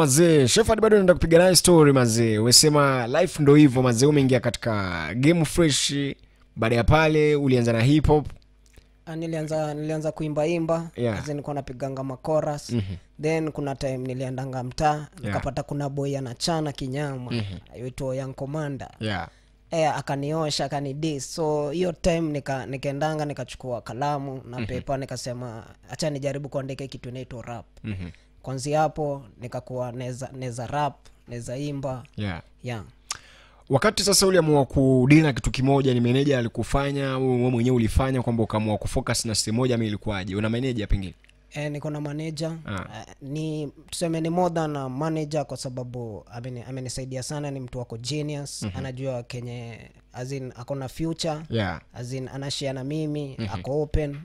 mazee shefard bado naenda kupiga naye story mazee umesema life ndo hivyo mazee umeingia katika game fresh baada ya pale ulianza na hip hop Ah, nilianza nilianza kuimbaimba Yeah. yeah. nilikuwa napiganga makoras mm-hmm. then kuna time niliendanga mtaa nikapata kuna boy anachana kinyama mm-hmm. aitwa young commander yeah. e, akaniosha akanidis so hiyo time nika nikaendanga nikachukua kalamu na mm-hmm. pepa nikasema hacha nijaribu kuandika kitu inaitwa rap mm-hmm. Kwanzia hapo nikakuwa neza neza rap neza imba yeah. yeah. wakati sasa uliamua kudili na kitu kimoja ni meneja alikufanya au wewe mwenyewe ulifanya kwamba ukaamua kufocus na sehemu moja ama ilikuwaje una meneja pengine E, niko na manager Ah. Ah, ni tuseme ni more than a manager kwa sababu ameni- amenisaidia sana ni mtu wako genius mm-hmm. anajua kenye azin akona future yeah. azin anashia na mimi mm-hmm. ako open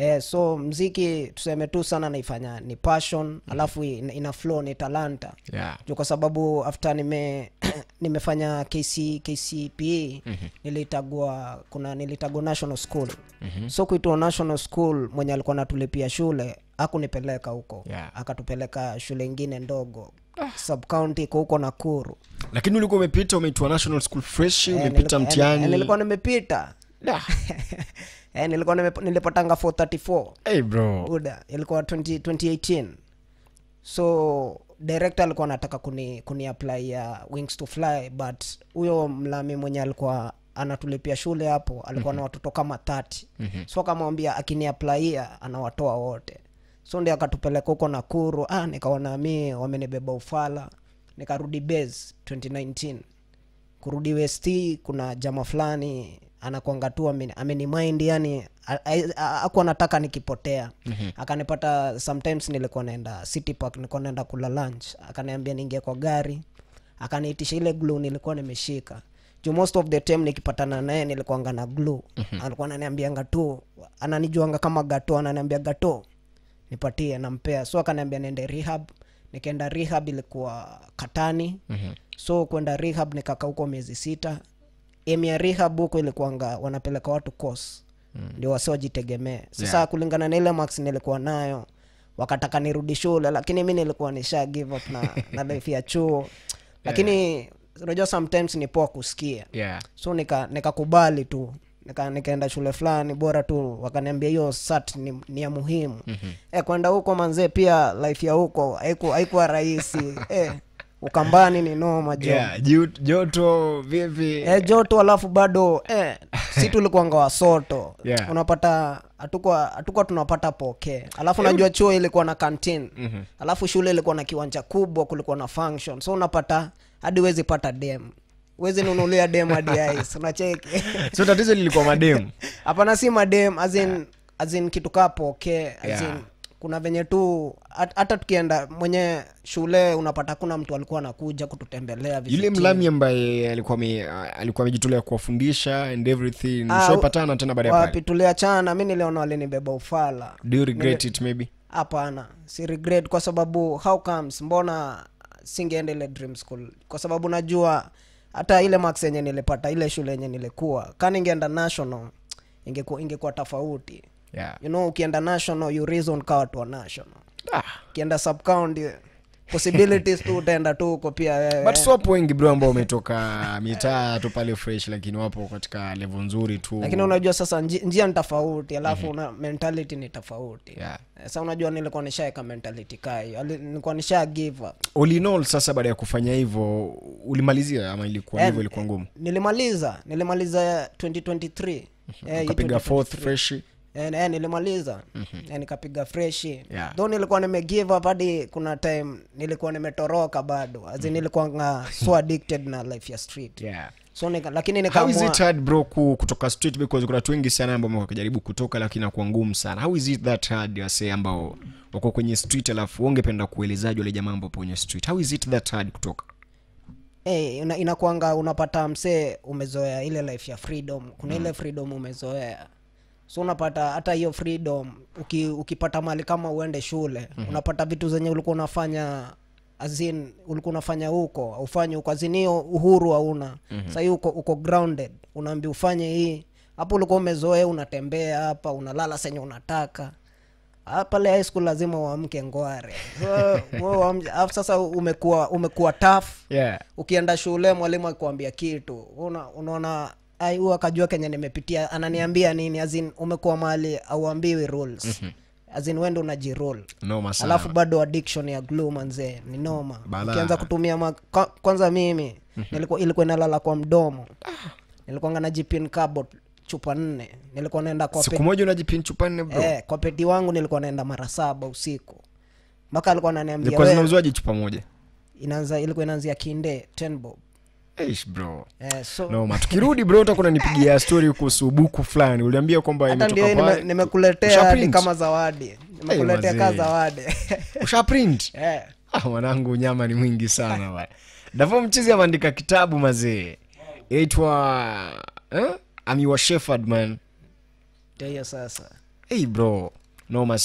Eh, so mziki tuseme tu sana naifanya ni passion mm-hmm. alafu ina, flow ni talanta yeah. juu kwa sababu after nime nimefanya KC, kcpe mm-hmm. nilitagua kuna nilitagua national school mm-hmm. so kuitwa national school mwenye alikuwa natulipia shule akunipeleka huko Yeah. akatupeleka shule ingine ndogo sub county iko huko nakuru lakini ulikuwa umepita umeitwa national school fresh Eh, umepita mtihani eh, nilikuwa nimepita eh, nilikuwa nilipatanga 434 hey bro. Uda ilikuwa 20, 2018 so director alikuwa anataka kuni, kuni apply ya wings to fly but huyo mlami mwenye alikuwa anatulipia shule hapo alikuwa mm -hmm. na watoto kama 30 mm-hmm. so akamwambia akiniaplaia anawatoa wote. So ndi akatupeleka huko nakuru. Ah, nikaona mi wamenibeba ufala. Nikarudi base 2019 kurudi west kuna jama fulani anakwanga tu ameni- amenimind yani aku anataka nikipotea. Mm-hmm. akanipata sometimes nilikuwa naenda city park nilikuwa naenda kula lunch. Akaniambia niingie kwa gari. Akaniitisha ile glue nilikuwa nimeshika. Juu most of the time nikipatana naye nilikuanga na glue. Mm-hmm. alikuwa ananiambianga tu ananijuanga kama gato ananiambia gato nipatie nampea. So akaniambia niende rehab nikaenda rehab ilikuwa katani mm-hmm. so kwenda rehab nikakaa huko miezi sita em ya rehab huko ilikuanga wanapeleka watu course mm. ndio wasi wajitegemee sasa Yeah. kulingana na ile max nilikuwa nayo wakataka nirudi shule lakini mi nilikuwa nisha give up na, na life ya chuo lakini yeah. unajua sometimes ni poa kusikia yeah. so nikakubali nika nikakubali tu nika, nikaenda shule fulani bora tu wakaniambia hiyo sat ni, ni ya muhimu mm-hmm. e, kwenda huko manzee pia life ya huko haiku- haikuwa rahisi e, ukambani ni noma jo yeah. Joto vipi e, joto alafu bado e, si tulikuanga wasoto Yeah. unapata hatukuwa hatukuwa tunapata pokee alafu unajua chuo ilikuwa na kantin mm-hmm. alafu shule ilikuwa na kiwanja kubwa kulikuwa na function so unapata hadi wezi pata dem wezi nunulia dem adis unacheki. So tatizo lilikuwa mademu. Hapana si madem azin azin kitu kaa poke azin Yeah. kuna venye tu hata tukienda mwenye shule unapata kuna mtu alikuwa anakuja kututembelea yule mlami ambaye alikuwa ame- alikuwa amejitolea kuwafundisha and everything Ah, mshaipatana tena baada ya chana mi niliona walinibeba ufala. Do you regret Mili... it maybe? Hapana si regret kwa sababu how comes mbona singeenda ile dream school? Kwa sababu najua hata ile max yenye nilipata ile shule yenye nilikuwa ka ningeenda national ingekuwa ingekuwa tofauti yeah. you know ukienda national you reason kawa watu national ah. ukienda sub county possibilities tu utaenda tu huko pia wewe but so wapo wengi bro ambao umetoka mitaa tu pale fresh lakini wapo katika level nzuri tu. lakini unajua sasa nji- njia ni tofauti alafu mm-hmm. una mentality ni tofauti. Yeah. Eh, sa unajua nilikuwa nishaeka mentality kai nilikuwa nisha give up. All in all sasa baada ya kufanya hivyo ulimalizia ama ilikuwa Eh, hivyo ilikuwa ngumu? nilimaliza nilimaliza 2023 yeah, hii ukapiga 2023. fourth fresh Eh, mm nilimaliza Eh, nikapiga freshi Yeah. though nilikuwa nime give up hadi kuna time nilikuwa nimetoroka bado. Azi nilikuwa nga so addicted na life ya street. Yeah. so nika, lakini how is it hard bro ku, kutoka street? Because kuna watu wengi sana ambao wakijaribu kutoka lakini nakuwa ngumu sana. How is it that hard wase ambao wako kwenye street alafu ungependa kuelezaji wale jamaa ambao kwenye street? How is it that hard kutoka? Hey, ina, inakwanga unapata msee umezoea ile life ya freedom. Kuna mm. ile freedom umezoea so unapata hata hiyo freedom uki, ukipata mali kama uende shule mm-hmm. unapata vitu zenye ulikuwa unafanya azin ulikuwa unafanya huko ufanye huko azin hiyo uhuru hauna. Mm-hmm. sahii uko, uko grounded unaambi ufanye hii. Hapo ulikuwa umezoea unatembea hapa unalala senye unataka. Pale high school lazima uamke ngware. So, sasa umekuwa umekuwa tough. Yeah. Ukienda shule mwalimu akikwambia kitu una, unaona huyu akajua kenye nimepitia. Ananiambia nini? Azin umekuwa mali auambiwi rules. Mm-hmm. azin wende unajirule. Noma sana. Alafu bado addiction ya glue manzee ni noma. Ukianza kutumia ma, kwa, kwanza mimi nilikuwa ilikuwa inalala kwa mdomo. Nilikuwa na jipin carbot chupa nne. Nilikuwa naenda kwa siku moja unajipin nne bro? Eh, kwa peti wangu nilikuwa naenda mara saba usiku. Mpaka alikuwa ananiambia zilikuwa "We, zinauzwaje chupa moja? Inaanza ilikuwa inaanzia kinde ten bob Eish, bro. Eh, so noma tukirudi bro utakuwa unanipigia story kuhusu buku fulani. Uliambia kwamba imetoka pale nimekuletea Usha kama zawadi. Nimekuletea ka zawadi. Usha print? Eh. ah, mwanangu nyama ni mwingi sana bwana davo mchizi ameandika kitabu mazee. Yaitwa eh? Amiwa shepherd man. Ndio sasa. Hey bro. Noma